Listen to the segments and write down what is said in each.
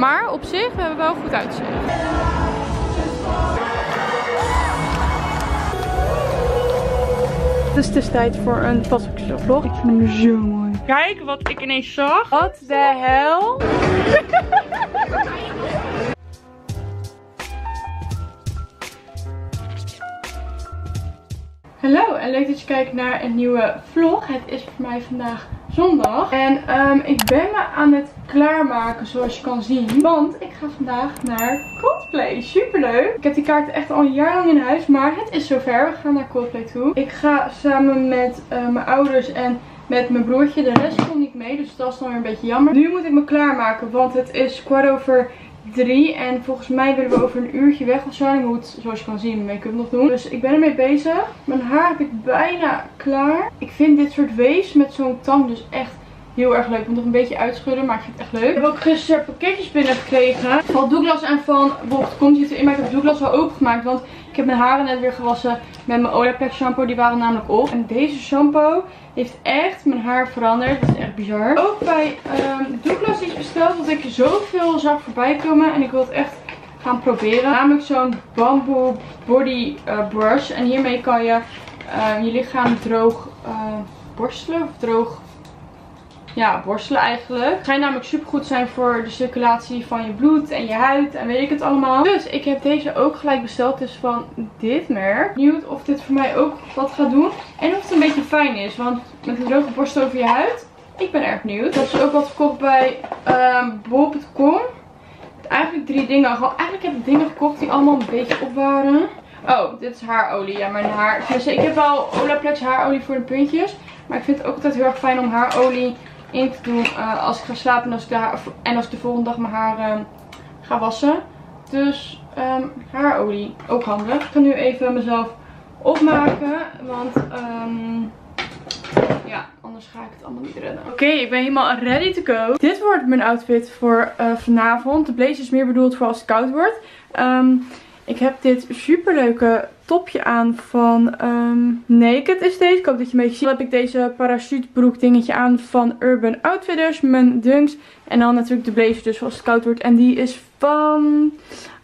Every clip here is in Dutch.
Maar op zich, we hebben wel goed uitzicht. Dus het is tijd voor een vlog. Ik vind hem zo mooi. Kijk wat ik ineens zag. Wat de hel? Hallo en leuk dat je kijkt naar een nieuwe vlog. Het is voor mij vandaag zondag. En um, ik ben me aan het klaarmaken zoals je kan zien. Want ik ga vandaag naar Coldplay. Superleuk. Ik heb die kaart echt al een jaar lang in huis. Maar het is zover. We gaan naar Coldplay toe. Ik ga samen met uh, mijn ouders en met mijn broertje. De rest komt niet mee. Dus dat is dan weer een beetje jammer. Nu moet ik me klaarmaken. Want het is kwart over drie. En volgens mij willen we over een uurtje weg of zo. Ik moet, zoals je kan zien, make-up nog doen. Dus ik ben ermee bezig. Mijn haar heb ik bijna klaar. Ik vind dit soort wees met zo'n tang dus echt heel erg leuk. Ik moet nog een beetje uitschudden, maar ik vind het echt leuk. Ik heb ook gisteren pakketjes binnengekregen. Van Douglas en van Bocht komt hier in. Maar ik heb Douglas wel opengemaakt, want ik heb mijn haren net weer gewassen met mijn Olaplex shampoo. Die waren namelijk op. En deze shampoo heeft echt mijn haar veranderd. Dat is echt bizar. Ook bij um, Douglas iets besteld dat ik zoveel zag voorbij komen. En ik wil het echt gaan proberen. Namelijk zo'n bamboe body uh, brush. En hiermee kan je uh, je lichaam droog uh, borstelen of droog ja, borstelen eigenlijk. Het schijnt namelijk super goed zijn voor de circulatie van je bloed en je huid en weet ik het allemaal. Dus ik heb deze ook gelijk besteld. Dus van dit merk. Benieuwd of dit voor mij ook wat gaat doen. En of het een beetje fijn is. Want met een droge borstel over je huid. Ik ben erg benieuwd. Dat is ook wat gekocht bij um, bol.com. Eigenlijk drie dingen. Gewoon, eigenlijk heb ik dingen gekocht die allemaal een beetje op waren. Oh, dit is haarolie. Ja, mijn haar. ik heb wel Olaplex haarolie voor de puntjes. Maar ik vind het ook altijd heel erg fijn om haarolie te doen uh, als ik ga slapen en als ik, de, en als de volgende dag mijn haar uh, ga wassen. Dus um, haarolie, ook handig. Ik ga nu even mezelf opmaken, want um, ja, anders ga ik het allemaal niet redden. Oké, ik ben helemaal ready to go. Dit wordt mijn outfit voor uh, vanavond. De blazer is meer bedoeld voor als het koud wordt. Ik heb dit super leuke topje aan van um, Naked is deze. Ik hoop dat je een beetje ziet. Dan heb ik deze parachutebroek dingetje aan van Urban Outfitters. Mijn dunks. En dan natuurlijk de blazer dus als het koud wordt. En die is van...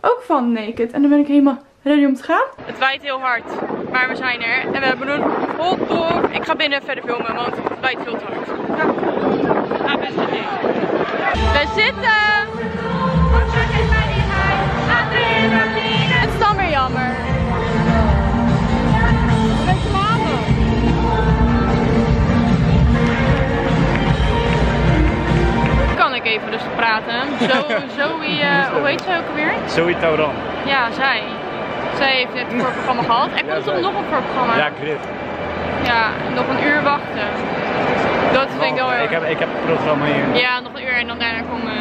Ook van Naked. En dan ben ik helemaal ready om te gaan. Het waait heel hard. Maar we zijn er. En we hebben een hotdog. Ik ga binnen verder filmen. Want het waait veel te hard. Ja. Ah, best We zitten! Even dus praten. Zo, Zoe, uh, hoe heet zij ook alweer? Zoe Tauran. Ja, zij. Zij heeft net een voorprogramma gehad. Er komt ja, nog een voorprogramma? Ja, Grip. Ja, nog een uur wachten. Dat vind ik wel heel... Ik heb, ik heb het programma hier. Ja, nog een uur en dan daarna komen.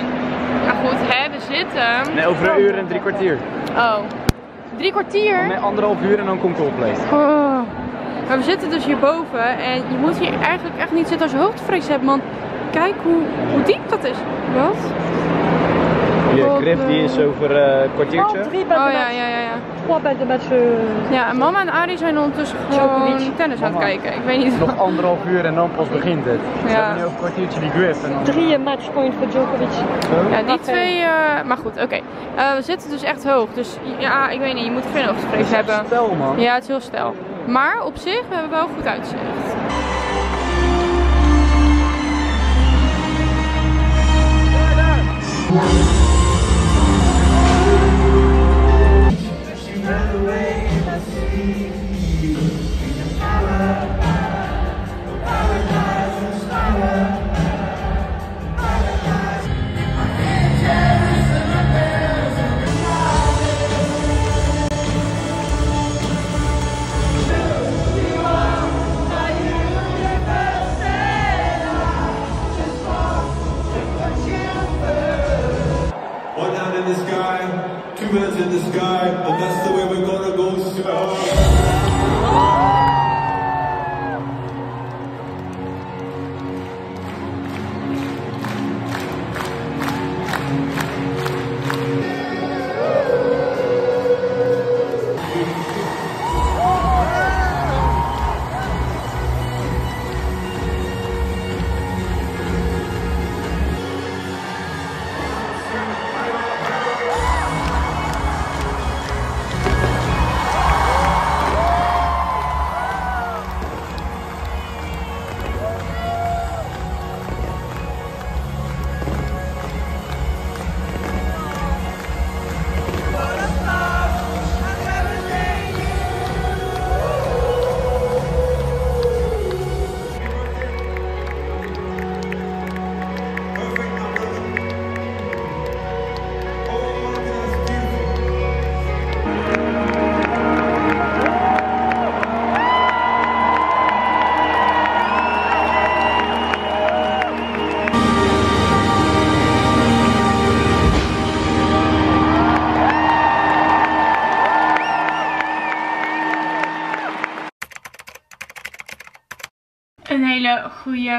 Maar goed, hè, we zitten. Nee, over een uur en drie kwartier. Oh. Drie kwartier? Nee, anderhalf uur en dan komt Coldplay. Oh. Maar we zitten dus hierboven en je moet hier eigenlijk echt niet zitten als je hoogtevrees hebt, man. Kijk hoe, hoe diep dat is. Wat? Je grip die is over uh, een kwartiertje. Oh, ja, ja, ja, ja. Ja, en mama en Ari zijn ondertussen gewoon tennis aan het kijken. Ik weet niet. Nog anderhalf uur en dan pas begint het. Ja. Ze hebben nu over een kwartiertje die grip. En dan... Drie matchpoint voor Djokovic. Ja, die twee, uh, maar goed, oké. Uh, we zitten dus echt hoog. Dus ja, ik weet niet, je moet geen hoogtevrees hebben. Het is stel man. Ja, het is heel stel. Maar op zich, we hebben wel goed uitzicht. Ja, hele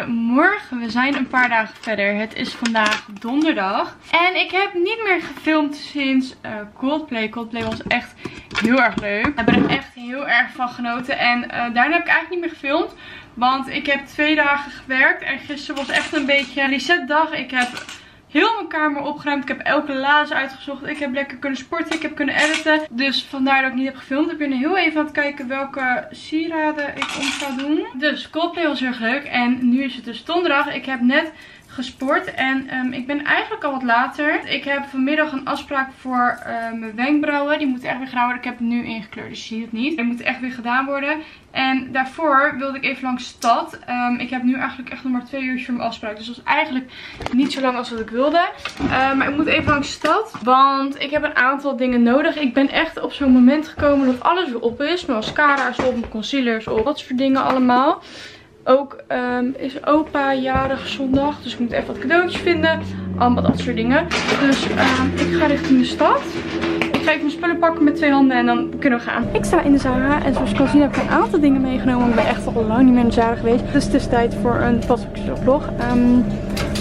morgen. We zijn een paar dagen verder. Het is vandaag donderdag. En ik heb niet meer gefilmd sinds uh, Coldplay. Coldplay was echt heel erg leuk. Ik heb er echt heel erg van genoten. En uh, daarna heb ik eigenlijk niet meer gefilmd. Want ik heb twee dagen gewerkt. En gisteren was echt een beetje een resetdag. Ik heb heel mijn kamer opgeruimd. Ik heb elke laas uitgezocht. Ik heb lekker kunnen sporten. Ik heb kunnen editen. Dus vandaar dat ik niet heb gefilmd. Ik ben heel even aan het kijken welke sieraden ik om ga doen. Dus Coldplay was heel erg leuk. En nu is het dus donderdag. Ik heb net gesport. En um, ik ben eigenlijk al wat later. Ik heb vanmiddag een afspraak voor uh, mijn wenkbrauwen. Die moeten echt weer gedaan worden. Ik heb het nu ingekleurd, dus je ziet het niet. Die moeten echt weer gedaan worden. En daarvoor wilde ik even langs stad. Um, ik heb nu eigenlijk echt nog maar twee uur voor mijn afspraak. Dus dat is eigenlijk niet zo lang als wat ik wilde. Uh, maar ik moet even langs stad. Want ik heb een aantal dingen nodig. Ik ben echt op zo'n moment gekomen dat alles weer op is. Mijn mascara is op, mijn concealer op. Soort dingen allemaal. Ook um, is opa jarig zondag. Dus ik moet even wat cadeautjes vinden. Allemaal dat soort dingen. Dus um, ik ga richting de stad. Ik ga even mijn spullen pakken met twee handen en dan kunnen we gaan. Ik sta in de Zara en zoals je kan zien heb ik een aantal dingen meegenomen. Ik ben echt al lang niet meer in de Zara geweest. Dus het is tijd voor een vlog. Um,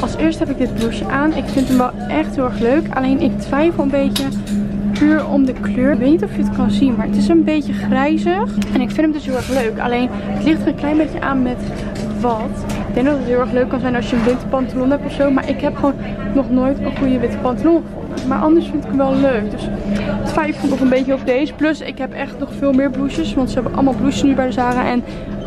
als eerste heb ik dit blouseje aan. Ik vind hem wel echt heel erg leuk. Alleen ik twijfel een beetje puur om de kleur. Ik weet niet of je het kan zien, maar het is een beetje grijzig. En ik vind hem dus heel erg leuk. Alleen het ligt er een klein beetje aan met wat. Ik denk dat het heel erg leuk kan zijn als je een witte pantalon hebt of zo. Maar ik heb gewoon nog nooit een goede witte pantalon gevonden. Maar anders vind ik hem wel leuk. Dus twijfel nog een beetje over deze. Plus ik heb echt nog veel meer blouses. Want ze hebben allemaal blouses nu bij de Zara. En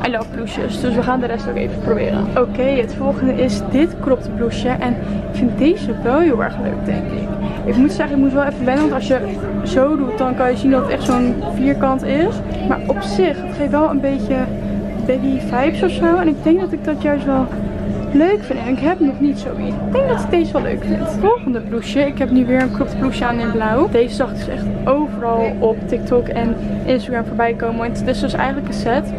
I love blouses. Dus we gaan de rest ook even proberen. Oké, het volgende is dit cropped blouseje. En ik vind deze wel heel erg leuk, denk ik. Ik moet zeggen, ik moet wel even wennen. Want als je zo doet, dan kan je zien dat het echt zo'n vierkant is. Maar op zich, het geeft wel een beetje baby vibes of zo. En ik denk dat ik dat juist wel leuk vind. En ik heb nog niet zoiets. Ik denk dat ik deze wel leuk vind. Volgende blouseje. Ik heb nu weer een cropped blouseje aan in blauw. Deze zag dus echt overal op TikTok en Instagram voorbij komen. En het is dus eigenlijk een set.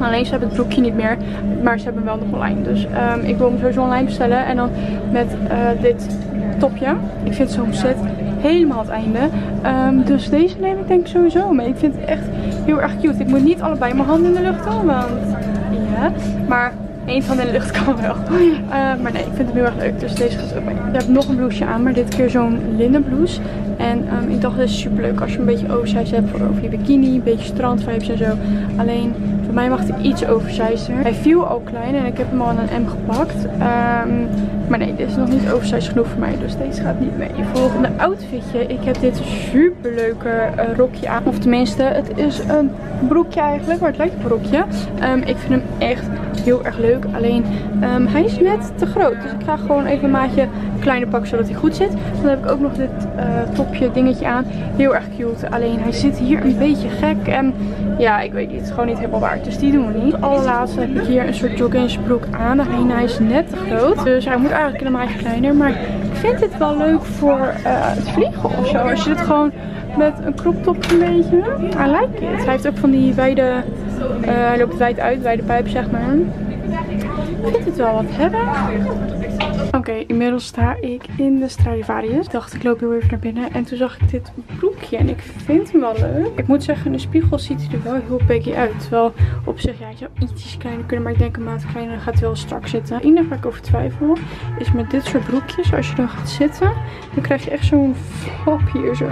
Alleen ze hebben het broekje niet meer. Maar ze hebben wel nog online. Dus um, ik wil hem sowieso online bestellen. En dan met uh, dit topje. Ik vind zo'n set helemaal het einde. Um, dus deze neem ik denk ik sowieso mee. Ik vind het echt heel erg cute. Ik moet niet allebei mijn handen in de lucht doen. Want ja. Maar één van in de lucht kan wel. Uh, maar nee, ik vind het heel erg leuk. Dus deze gaat ook mee. Ik heb nog een blouseje aan. Maar dit keer zo'n linnen blouse. En um, ik dacht, dit is super leuk als je een beetje oversize hebt voor over je bikini. Een beetje strandvibes en zo. Alleen voor mij mag hij iets oversizer. Hij viel al klein en ik heb hem al in een M gepakt. Um, maar nee, dit is nog niet oversize genoeg voor mij. Dus deze gaat niet mee. Volgende outfitje. Ik heb dit super leuke uh, rokje aan. Of tenminste, het is een broekje eigenlijk. Maar het lijkt een rokje. Um, ik vind hem echt heel erg leuk. Alleen um, hij is net te groot. Dus ik ga gewoon even een maatje kleiner pakken zodat hij goed zit. Dan heb ik ook nog dit uh, topje dingetje aan. Heel erg cute. Alleen hij zit hier een beetje gek. En ja, ik weet niet. Het is gewoon niet helemaal waard. Dus die doen we niet. Allerlaatste heb ik hier een soort joggingsbroek aan. Alleen hij is net te groot. Dus hij moet eigenlijk een maatje kleiner. Maar ik vind dit wel leuk voor uh, het vliegen of zo. Als je dit gewoon met een crop top een beetje. I like it. Hij heeft ook van die wijde, uh, hij loopt wijd uit, wijde pijp zeg maar. Ik vind het wel wat hebben. Oké, inmiddels sta ik in de Stradivarius. Ik dacht, ik loop heel even naar binnen. En toen zag ik dit broekje. En ik vind hem wel leuk. Ik moet zeggen, in de spiegel ziet hij er wel heel peggy uit. Terwijl op zich, ja, je zou ietsjes kleiner kunnen. Maar ik denk een maat kleiner gaat hij wel strak zitten. Het enige waar ik over twijfel is met dit soort broekjes. Als je dan gaat zitten, dan krijg je echt zo'n flap hier zo.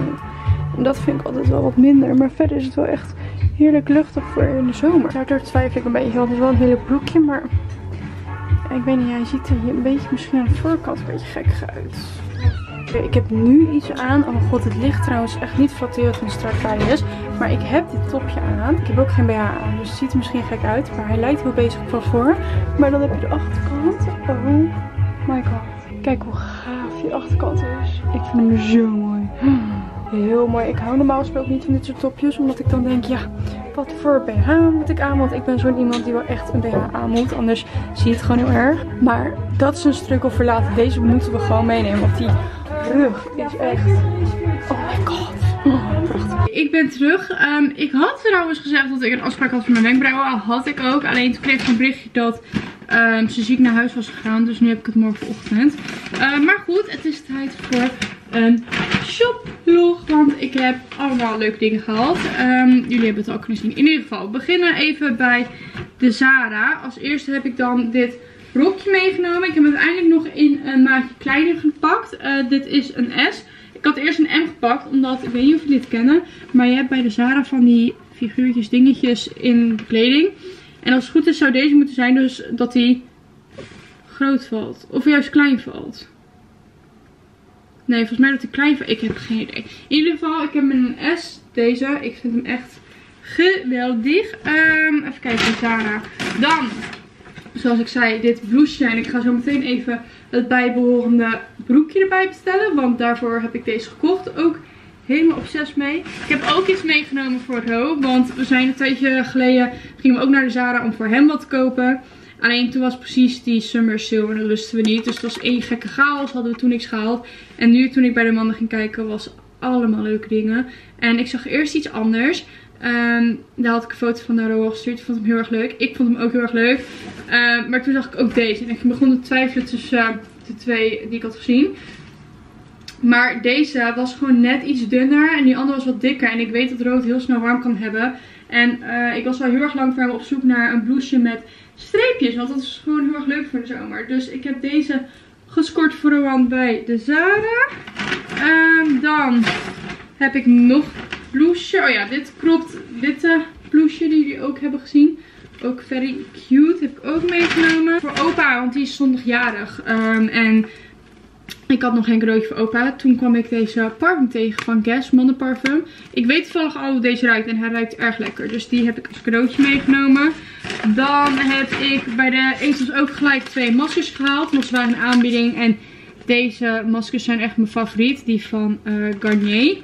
En dat vind ik altijd wel wat minder. Maar verder is het wel echt heerlijk luchtig voor in de zomer. Daardoor twijfel ik een beetje. Want het is wel een hele broekje, maar... Ik weet niet, hij ziet er hier een beetje misschien aan de voorkant een beetje gek uit. Okay, ik heb nu iets aan. Oh mijn god, het ligt trouwens echt niet flatterend van Stradivarius. Maar ik heb dit topje aan. Ik heb ook geen BH aan, dus het ziet er misschien gek uit. Maar hij lijkt heel bezig van voor. Maar dan heb je de achterkant. Oh my god. Kijk hoe gaaf die achterkant is. Ik vind hem zo mooi. Heel mooi. Ik hou normaal gesproken niet van dit soort topjes. Omdat ik dan denk, ja, wat voor BH moet ik aan? Want ik ben zo'n iemand die wel echt een BH aan moet. Anders zie je het gewoon heel erg. Maar dat is een struggle voor. Deze moeten we gewoon meenemen. Want die rug is echt... Oh my god. prachtig. Ik ben terug. Um, ik had trouwens gezegd dat ik een afspraak had voor mijn wenkbrauwen. Had ik ook. Alleen toen kreeg ik een berichtje dat um, ze ziek naar huis was gegaan. Dus nu heb ik het morgenochtend. Uh, maar goed, het is tijd voor een shoplog. Want ik heb allemaal leuke dingen gehaald. Um, jullie hebben het al kunnen zien. In ieder geval, we beginnen even bij de Zara. Als eerste heb ik dan dit rokje meegenomen. Ik heb hem uiteindelijk nog in een maatje kleiner gepakt. Eh, dit is een S. Ik had eerst een M gepakt, omdat, ik weet niet of jullie dit kennen. Maar je hebt bij de Zara van die figuurtjes, dingetjes in kleding. En als het goed is zou deze moeten zijn dus dat die groot valt. Of juist klein valt. Nee, volgens mij dat hij klein. Ik heb geen idee. In ieder geval, ik heb een S. Deze. Ik vind hem echt geweldig. Um, even kijken, Zara. Dan, zoals ik zei, dit blouseje. En ik ga zo meteen even het bijbehorende broekje erbij bestellen. Want daarvoor heb ik deze gekocht. Ook helemaal obsessief mee. Ik heb ook iets meegenomen voor Ro. Want we zijn een tijdje geleden, gingen we ook naar de Zara om voor hem wat te kopen. Alleen toen was precies die summer sale en dat lusten we niet. Dus het was één gekke chaos, hadden we toen niks gehaald. En nu toen ik bij de mannen ging kijken was allemaal leuke dingen. En ik zag eerst iets anders. Ehm, daar had ik een foto van naar Roel gestuurd. Ik vond hem heel erg leuk. Ik vond hem ook heel erg leuk. Ehm, maar toen zag ik ook deze. En ik begon te twijfelen tussen uh, de twee die ik had gezien. Maar deze was gewoon net iets dunner. En die andere was wat dikker. En ik weet dat rood heel snel warm kan hebben. En uh, ik was al heel erg lang voor op zoek naar een blouseje met streepjes. Want dat is gewoon heel erg leuk voor de zomer. Dus ik heb deze gescoord voor Rowan bij de Zara. Um, dan heb ik nog blouseje. Oh ja, dit klopt. Witte blouseje die jullie ook hebben gezien. Ook very cute. Heb ik ook meegenomen. Voor opa, want die is zondagjarig. Um, en ik had nog geen cadeautje voor opa. Toen kwam ik deze parfum tegen van Guess, mannenparfum. Ik weet toevallig al hoe deze ruikt en hij ruikt erg lekker. Dus die heb ik als cadeautje meegenomen. Dan heb ik bij de Ezels ook gelijk twee maskers gehaald. Want ze waren een aanbieding en deze maskers zijn echt mijn favoriet. Die van uh, Garnier.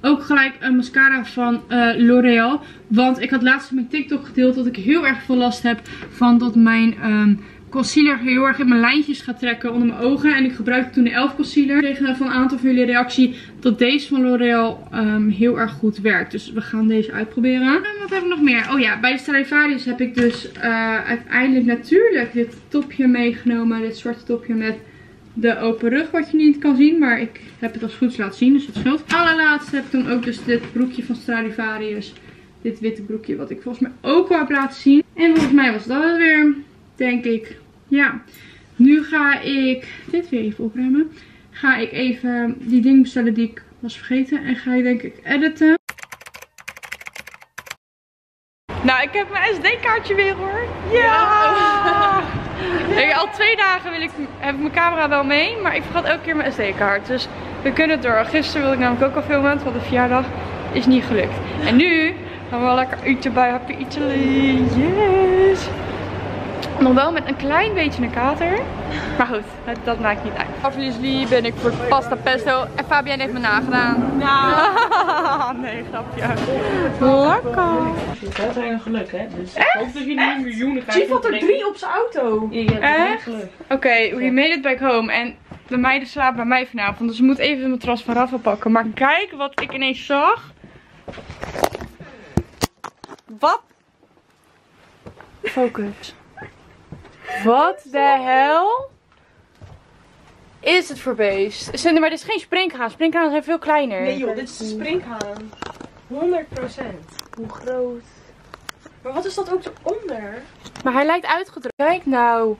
Ook gelijk een mascara van uh, L'Oreal. Want ik had laatst op mijn TikTok gedeeld dat ik heel erg veel last heb van dat mijn... Um, concealer heel erg in mijn lijntjes gaat trekken onder mijn ogen. En ik gebruikte toen de elf concealer. Ik kreeg van een aantal van jullie reactie dat deze van L'Oreal um, heel erg goed werkt. Dus we gaan deze uitproberen. En wat heb ik nog meer? Oh ja, bij de Stradivarius heb ik dus uh, uiteindelijk natuurlijk dit topje meegenomen. Dit zwarte topje met de open rug wat je niet kan zien. Maar ik heb het als goed laten zien, dus dat scheelt. Allerlaatste heb ik dan ook dus dit broekje van Stradivarius. Dit witte broekje wat ik volgens mij ook wel heb laten zien. En volgens mij was dat het weer. Denk ik. Ja. Nu ga ik dit weer even opruimen. Ga ik even die dingen bestellen die ik was vergeten. En ga ik denk ik editen. Nou, ik heb mijn SD-kaartje weer hoor. Ja! ja. al twee dagen wil ik, heb ik mijn camera wel mee. Maar ik vergat elke keer mijn SD-kaart. Dus we kunnen het door. Gisteren wilde ik namelijk ook al filmen. Want de verjaardag is niet gelukt. En nu gaan we wel lekker uurtje bij Happy Italy. Yes! Nog wel met een klein beetje een kater. Maar goed, dat maakt niet uit. Obviously ben ik voor pasta pesto. En Fabian heeft me nagedaan. Nou. nee, grapje. Lekker. Dat is een geluk, hè? Dus ik hoop dat je niet miljoenen. Chief had er drie op zijn auto. Ja, Echt? Oké, okay, we made it back home. En de meiden slapen bij mij vanavond. Dus ik moet even mijn matras van Rafa pakken. Maar kijk wat ik ineens zag. Wat? Focus. Wat de hel is het voor beest? Maar dit is geen springhaan. Springhaan zijn veel kleiner. Nee joh, dit is een springhaan. 100%. Hoe groot? Maar wat is dat ook eronder? Maar hij lijkt uitgedrukt. Kijk nou.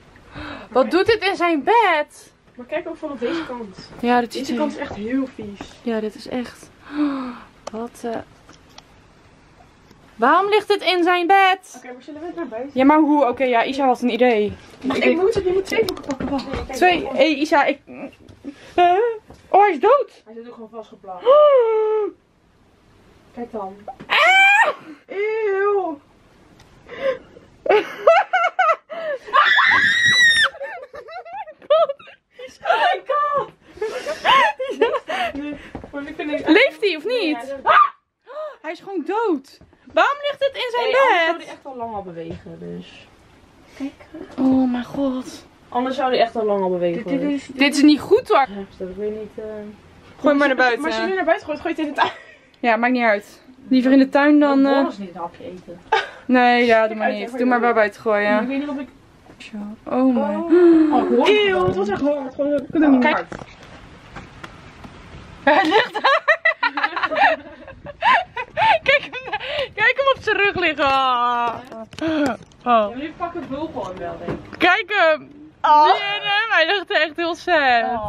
Wat doet dit in zijn bed? Maar kijk ook van op deze kant. Ja, dit deze kant is echt heel vies. Ja, dit is echt... Wat... Uh... Waarom ligt het in zijn bed? Oké, okay, maar zullen we het naar buiten? Ja, maar hoe? Oké, okay, ja, Isa had een idee. Maar ik, ik moet het, je moet twee boeken pakken. Wacht. Nee, twee? Hé, hey, Isa, ik... Uh, oh, hij is dood. Hij zit ook gewoon vastgeplakt. Kijk dan. Ah! Eeuw. Leeft hij of niet? Hij is gewoon dood. Waarom ligt het in zijn hey, bed? Anders zou hij echt al lang al bewegen, dus. Kijk. Oh mijn god. Anders zou hij echt al lang al bewegen. Dit, dit, is, dit is niet goed hoor. Ja, ik weet niet. Uh... Gooi maar naar buiten. Maar als je nu naar buiten gooit, gooi je het in de tuin. Ja, maakt niet uit. Liever in de tuin dan. Ik uh... wil niet een hapje eten. Nee, ja, doe maar niet. Doe maar bij buiten gooien. Ik weet niet of ik. Oh my. Oh, oh Eeuw, het was echt hard. Gewoon, ik kan niet Kijk. Hij ligt daar. kijk, hem, kijk hem op zijn rug liggen. Oh. Oh. Gewoon wel, denk ik. Kijk hem! Je hem? Hij ligt echt heel sad.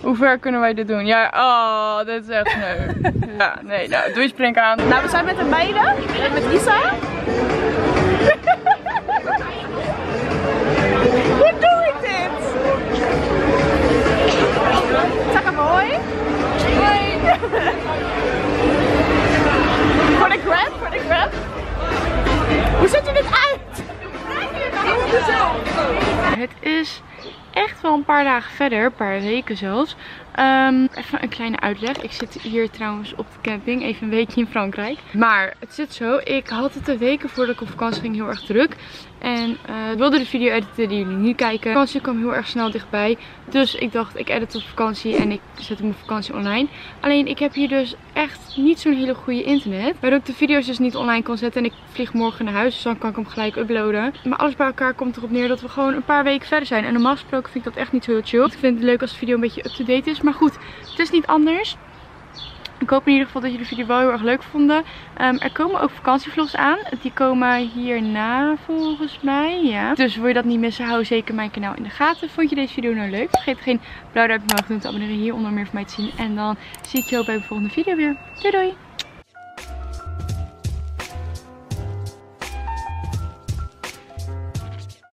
Hoe ver kunnen wij dit doen? Ja, oh, dit is echt sneu. ja, nee, nou, doe je spring aan. Nou, we zijn met de meiden. En met Isa. Hoe doe ik dit? Zeg hem hoi. Hoi. wel een paar dagen verder, een paar weken zelfs. Ehm, even een kleine uitleg. Ik zit hier trouwens op de camping, even een weekje in Frankrijk. Maar het zit zo, ik had het de weken voordat ik op vakantie ging heel erg druk. En eh, ik wilde de video editen die jullie nu kijken. De vakantie kwam heel erg snel dichtbij. Dus ik dacht, ik edit op vakantie en ik zet mijn vakantie online. Alleen ik heb hier dus echt niet zo'n hele goede internet. Waardoor ik de video's dus niet online kon zetten. En ik vlieg morgen naar huis, dus dan kan ik hem gelijk uploaden. Maar alles bij elkaar komt erop neer dat we gewoon een paar weken verder zijn. En normaal gesproken vind ik dat echt niet zo heel chill. Ik vind het leuk als de video een beetje up-to-date is. Maar goed, het is niet anders. Ik hoop in ieder geval dat jullie de video wel heel erg leuk vonden. Ehm, er komen ook vakantievlogs aan. Die komen hierna volgens mij. Ja. Dus wil je dat niet missen, hou zeker mijn kanaal in de gaten. Vond je deze video nou leuk? Vergeet geen blauw duimpje omhoog te doen te abonneren hieronder meer van mij te zien. En dan zie ik jou bij de volgende video weer. Doei doei!